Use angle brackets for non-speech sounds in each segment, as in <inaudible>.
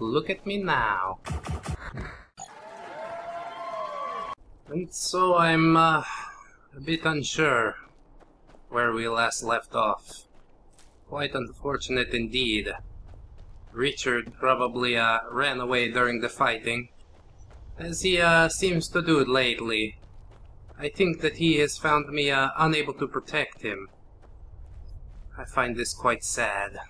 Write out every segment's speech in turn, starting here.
Look at me now. And so I'm uh, a bit unsure where we last left off. Quite unfortunate indeed. Richard probably uh, ran away during the fighting, as he uh, seems to do lately. I think that he has found me uh, unable to protect him. I find this quite sad.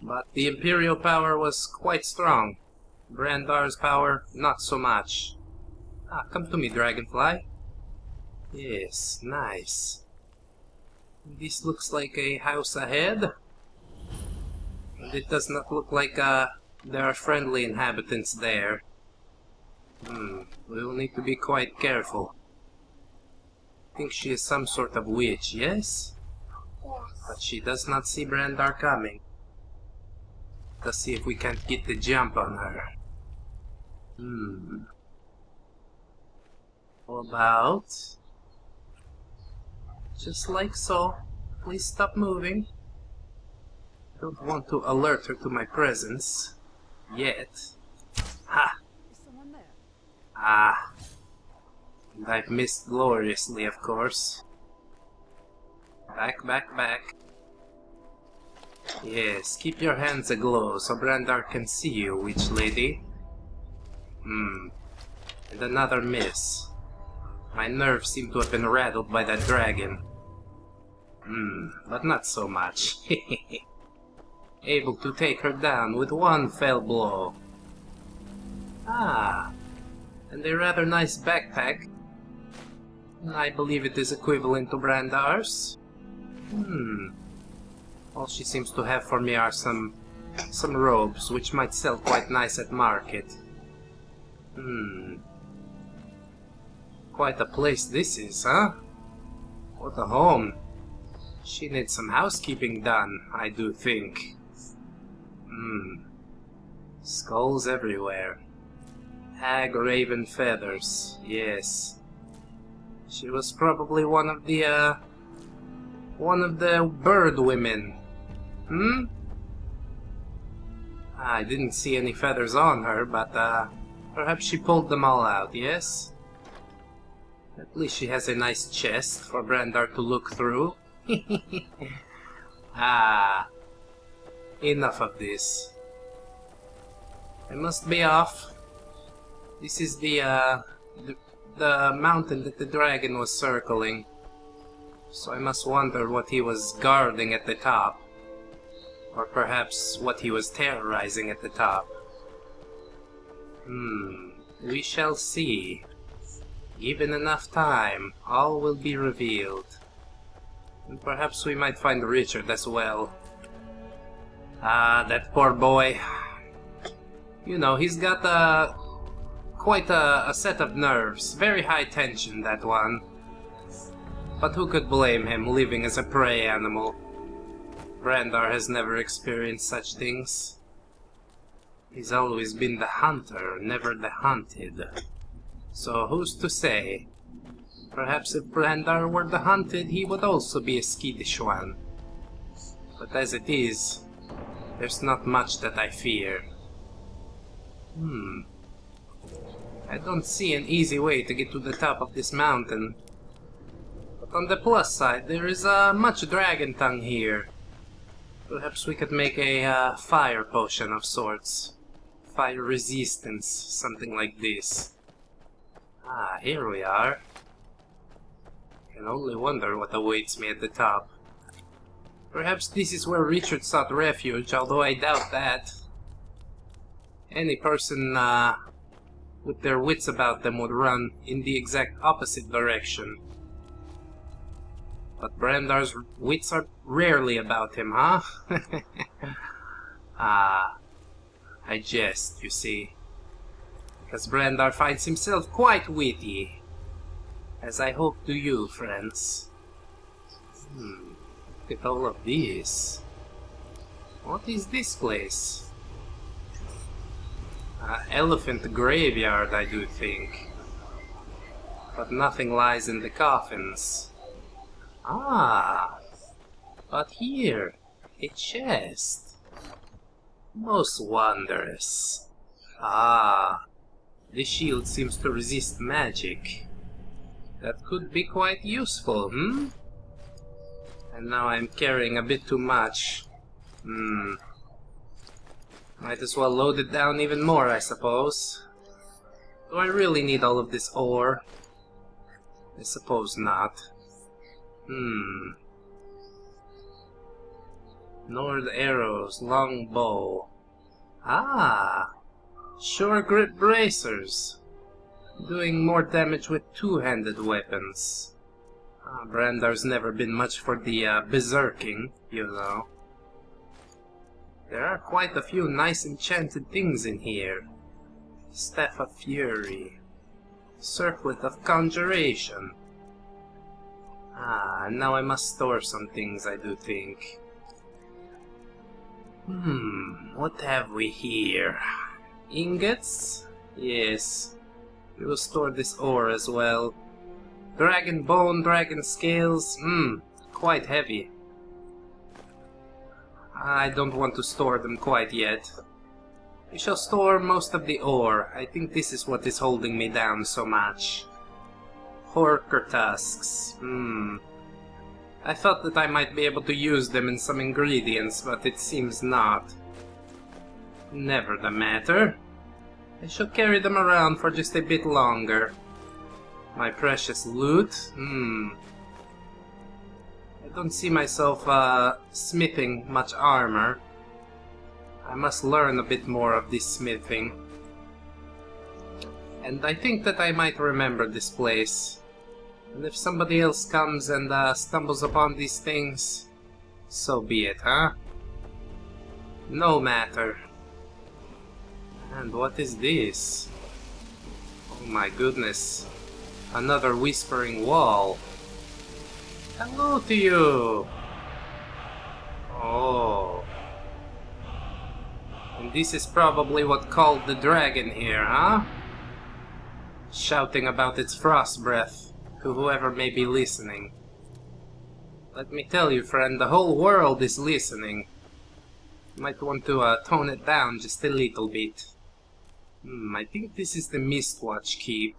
But the Imperial power was quite strong. Brandar's power, not so much. Ah, come to me, Dragonfly. Yes, nice. This looks like a house ahead. And it does not look like uh, there are friendly inhabitants there. Hmm, we'll need to be quite careful. I think she is some sort of witch, yes? Yes. But she does not see Brandar coming. Let's see if we can't get the jump on her. Hmm. How about... Just like so. Please stop moving. Don't want to alert her to my presence. Yet. Ha! Is someone there? Ah. And I've missed gloriously, of course. Back, back, back. Yes, keep your hands aglow so Brandar can see you, witch lady. Hmm. And another miss. My nerves seem to have been rattled by that dragon. Hmm, but not so much. <laughs> Able to take her down with one fell blow. Ah, and a rather nice backpack. I believe it is equivalent to Brandar's. Hmm. All she seems to have for me are some some robes, which might sell quite nice at market. Hmm. Quite a place this is, huh? What a home. She needs some housekeeping done, I do think. Hmm. Skulls everywhere. Hagraven feathers, yes. She was probably one of the, uh, one of the bird women. Hmm? I didn't see any feathers on her, but, uh, perhaps she pulled them all out, yes? At least she has a nice chest for Brandar to look through. <laughs> ah, enough of this. I must be off. This is the, uh, the, the mountain that the dragon was circling. So I must wonder what he was guarding at the top. Or perhaps what he was terrorizing at the top. Hmm, we shall see. Given enough time, all will be revealed. And perhaps we might find Richard as well. Ah, that poor boy. You know, he's got a... quite a, a set of nerves. Very high tension, that one. But who could blame him, living as a prey animal? Brandar has never experienced such things. He's always been the hunter, never the hunted. So who's to say? Perhaps if Brandar were the hunted, he would also be a skittish one. But as it is, there's not much that I fear. Hmm. I don't see an easy way to get to the top of this mountain. But on the plus side, there is uh, much dragon tongue here. Perhaps we could make a uh, fire potion of sorts. Fire resistance, something like this. Ah, here we are. Can only wonder what awaits me at the top. Perhaps this is where Richard sought refuge, although I doubt that. Any person uh, with their wits about them would run in the exact opposite direction. But Brandar's wits are rarely about him, huh? <laughs> ah, I jest, you see. Because Brandar finds himself quite witty. As I hope do you, friends. Hmm, look at all of this. What is this place? Uh, elephant graveyard, I do think. But nothing lies in the coffins. Ah, but here, a chest. Most wondrous. Ah, the shield seems to resist magic. That could be quite useful, hmm? And now I'm carrying a bit too much. Hmm. Might as well load it down even more, I suppose. Do I really need all of this ore? I suppose not. Hmm. Nord arrows, long bow. Ah! Sure grip bracers. Doing more damage with two-handed weapons. Ah, Brandar's never been much for the uh, berserking, you know. There are quite a few nice enchanted things in here. Staff of Fury. Circlet of Conjuration. Ah, now I must store some things, I do think. Hmm, what have we here? Ingots? Yes. We will store this ore as well. Dragon bone, dragon scales, hmm, quite heavy. I don't want to store them quite yet. We shall store most of the ore. I think this is what is holding me down so much. Horker tusks, hmm. I thought that I might be able to use them in some ingredients, but it seems not. Never the matter. I shall carry them around for just a bit longer. My precious loot? Hmm. I don't see myself, uh, smithing much armor. I must learn a bit more of this smithing. And I think that I might remember this place. And if somebody else comes and uh, stumbles upon these things, so be it, huh? No matter. And what is this? Oh my goodness. Another whispering wall. Hello to you! Oh. And this is probably what called the dragon here, huh? Shouting about its frost breath to whoever may be listening. Let me tell you, friend, the whole world is listening. Might want to uh, tone it down just a little bit. Hmm, I think this is the Mistwatch Keep.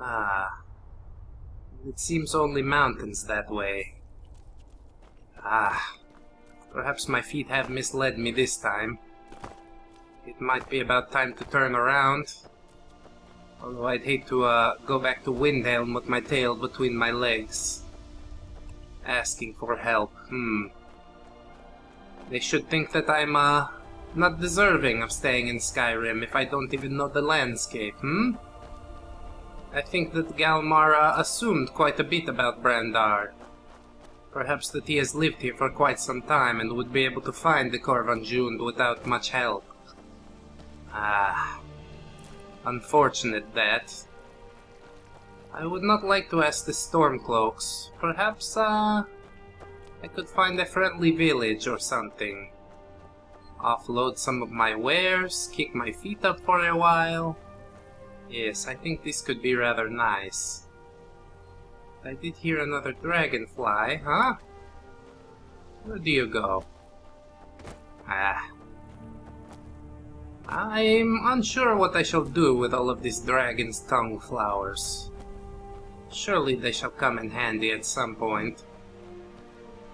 Ah. It seems only mountains that way. Ah. Perhaps my feet have misled me this time. It might be about time to turn around. Although I'd hate to uh, go back to Windhelm with my tail between my legs. Asking for help, hmm. They should think that I'm, uh, not deserving of staying in Skyrim if I don't even know the landscape, hmm? I think that Galmar uh, assumed quite a bit about Brandar. Perhaps that he has lived here for quite some time and would be able to find the Korvanjund without much help. Ah, Unfortunate that. I would not like to ask the Stormcloaks. Perhaps, uh... I could find a friendly village or something. Offload some of my wares, kick my feet up for a while. Yes, I think this could be rather nice. I did hear another dragonfly, huh? Where do you go? Ah, I'm unsure what I shall do with all of these dragon's tongue flowers. Surely they shall come in handy at some point.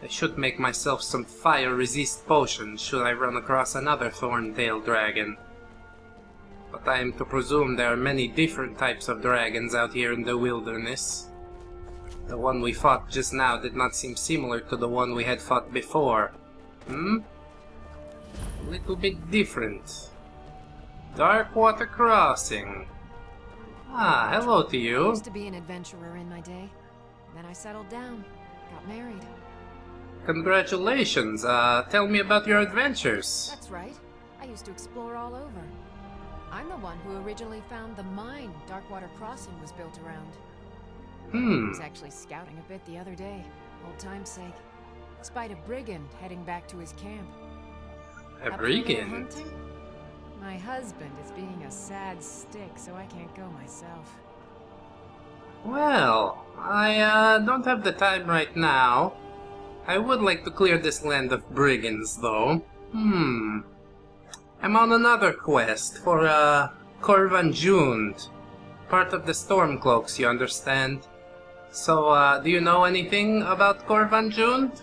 I should make myself some fire-resist potion should I run across another thorn-tailed dragon. But I am to presume there are many different types of dragons out here in the wilderness. The one we fought just now did not seem similar to the one we had fought before. Hmm? A little bit different. Darkwater Crossing. Ah, hello to you. I Used to be an adventurer in my day. Then I settled down, got married. Congratulations. Uh, tell me about your adventures. That's right. I used to explore all over. I'm the one who originally found the mine Darkwater Crossing was built around. Hmm. I was actually scouting a bit the other day, old time's sake. Spied a brigand heading back to his camp. A Up brigand. hunting? My husband is being a sad stick, so I can't go myself. Well, I uh, don't have the time right now. I would like to clear this land of brigands, though. Hmm. I'm on another quest for, uh, Korvanjund. Part of the Stormcloaks, you understand? So, uh, do you know anything about Korvanjund?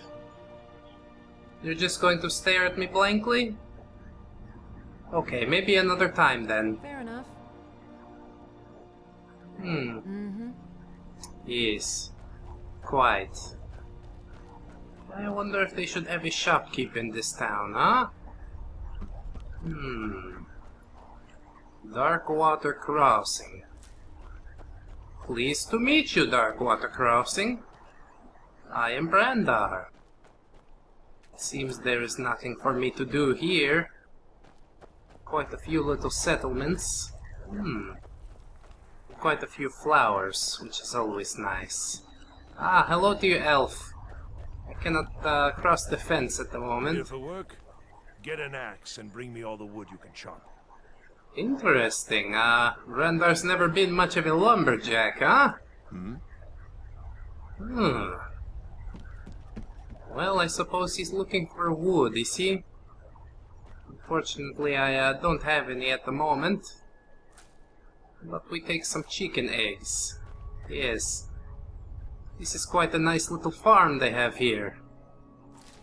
You're just going to stare at me blankly? Okay, maybe another time then. Fair enough. Hmm. Mm-hmm. Yes. Quite. I wonder if they should have a shopkeep in this town, huh? Hmm. Darkwater Crossing. Pleased to meet you, Darkwater Crossing. I am Brandar. Seems there is nothing for me to do here. Quite a few little settlements. Hmm. Quite a few flowers, which is always nice. Ah, hello to you, elf. I cannot uh, cross the fence at the Here moment. for work? Get an axe and bring me all the wood you can chop. Interesting. Uh, Randar's never been much of a lumberjack, huh? Hmm? Hmm. Well, I suppose he's looking for wood, is he? Unfortunately, I uh, don't have any at the moment. But we take some chicken eggs. Yes. This is quite a nice little farm they have here.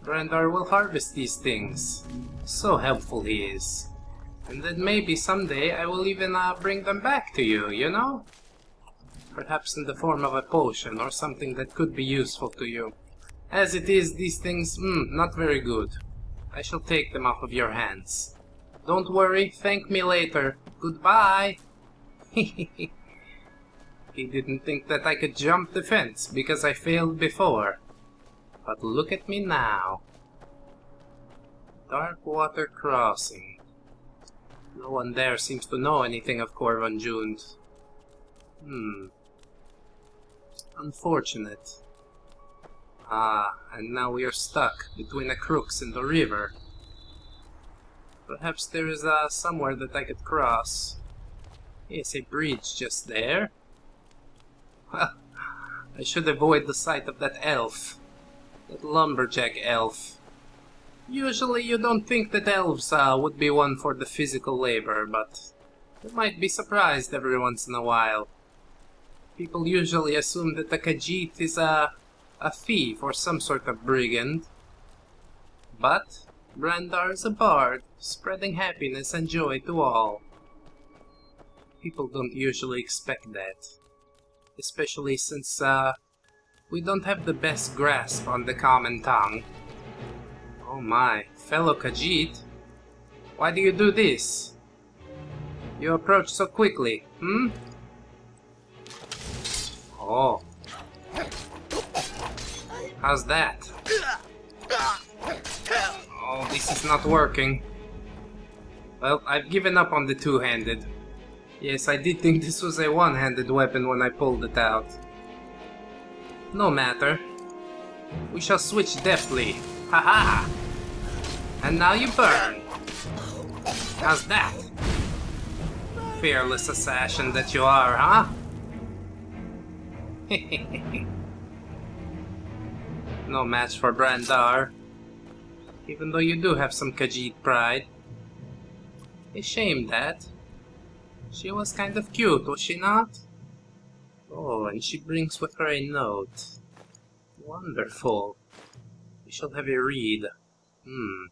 Brandar will harvest these things. So helpful he is. And then maybe someday I will even uh, bring them back to you, you know? Perhaps in the form of a potion or something that could be useful to you. As it is, these things, hmm, not very good. I shall take them off of your hands. Don't worry, thank me later. Goodbye! <laughs> he didn't think that I could jump the fence because I failed before. But look at me now. Darkwater Crossing. No one there seems to know anything of Korvanjund. Hmm. Unfortunate. Ah, and now we are stuck between the crooks and the river. Perhaps there is uh, somewhere that I could cross. Yes, a bridge just there. Well, <laughs> I should avoid the sight of that elf. That lumberjack elf. Usually you don't think that elves uh, would be one for the physical labor, but you might be surprised every once in a while. People usually assume that the Khajiit is a, a thief or some sort of brigand. But Brandar is a bard, spreading happiness and joy to all. People don't usually expect that. Especially since, uh, we don't have the best grasp on the common tongue. Oh my, fellow Khajiit. Why do you do this? You approach so quickly, hmm? Oh. How's that? Oh, this is not working. Well, I've given up on the two-handed. Yes, I did think this was a one-handed weapon when I pulled it out. No matter. We shall switch deftly. Haha! -Ha! And now you burn. How's that? Fearless assassin that you are, huh? <laughs> no match for Brandar. Even though you do have some Khajiit pride. A shame that. She was kind of cute, was she not? Oh, and she brings with her a note. Wonderful. We shall have a read. Hmm.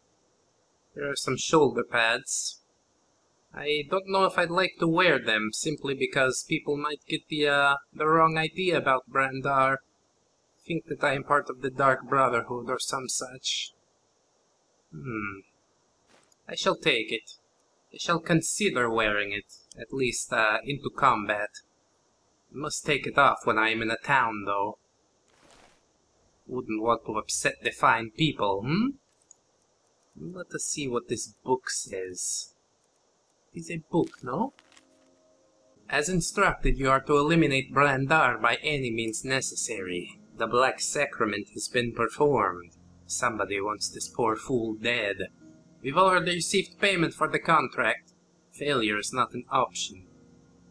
Here are some shoulder pads. I don't know if I'd like to wear them, simply because people might get the, uh, the wrong idea about Brandar. Think that I am part of the Dark Brotherhood or some such. Hmm. I shall take it. I shall consider wearing it, at least, uh, into combat. I must take it off when I am in a town, though. Wouldn't want to upset the fine people, hmm? Let us see what this book says. It is a book, no? As instructed, you are to eliminate Brandar by any means necessary. The Black Sacrament has been performed. Somebody wants this poor fool dead. We've already received payment for the contract. Failure is not an option.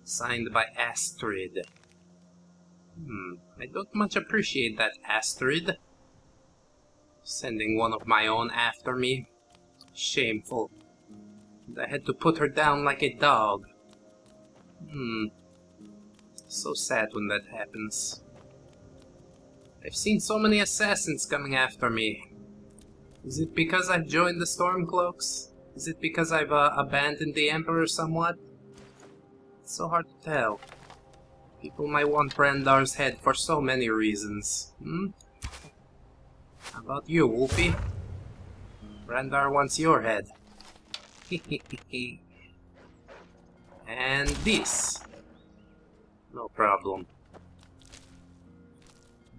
Signed by Astrid. Hmm, I don't much appreciate that Astrid. Sending one of my own after me. Shameful. I had to put her down like a dog. Hmm. So sad when that happens. I've seen so many assassins coming after me. Is it because I've joined the Stormcloaks? Is it because I've uh, abandoned the Emperor somewhat? It's so hard to tell. People might want Brandar's head for so many reasons. Hmm? How about you, Wolfie? Brandar wants your head. <laughs> and this. No problem.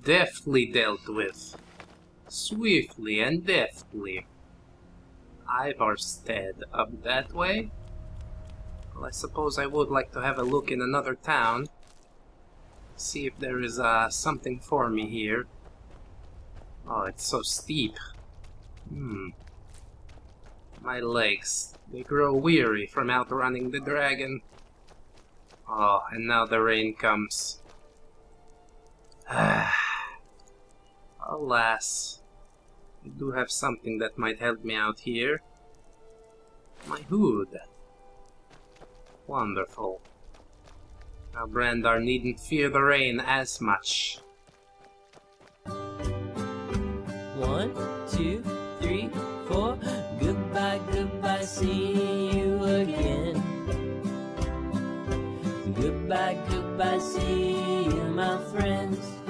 Deftly dealt with. Swiftly and deftly. Ivarstead up that way? Well, I suppose I would like to have a look in another town. See if there is uh, something for me here. Oh, it's so steep. Hmm. My legs, they grow weary from outrunning the dragon. Oh, and now the rain comes. <sighs> Alas. I do have something that might help me out here. My hood. Wonderful. Now Brandar needn't fear the rain as much. One, two, three, four. Goodbye, goodbye, see you again. Goodbye, goodbye, see you, my friends.